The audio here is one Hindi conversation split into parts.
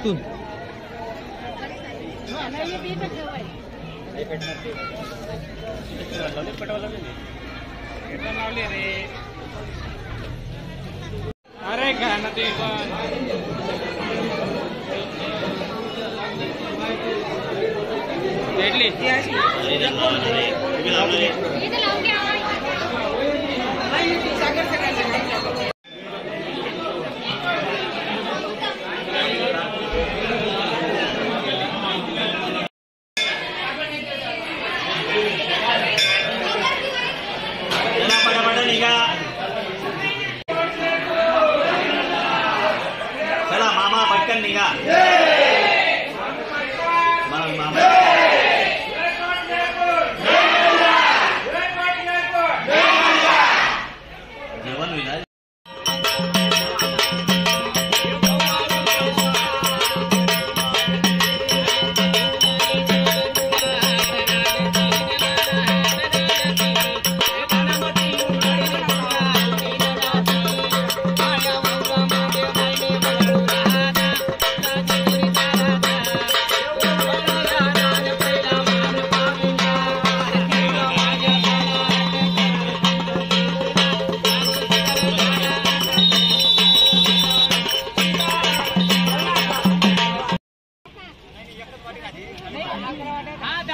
इथून अरे काय ना ते भेटली अरे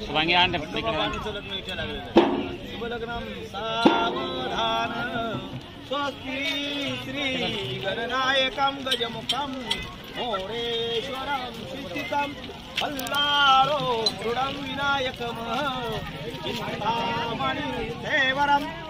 शुभांगी आण लग्न शुभलग्नम सावधान स्वस्ती श्री गणनायकम गजमुखम मोरेश्वरम सिद्धिकम अल्लारो मृडम विनायकम चिंतामणि देवरम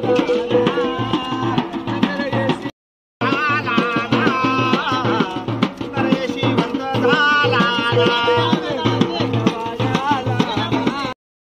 कुठे